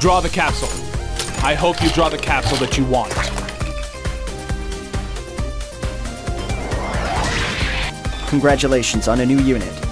Draw the capsule. I hope you draw the capsule that you want. Congratulations on a new unit.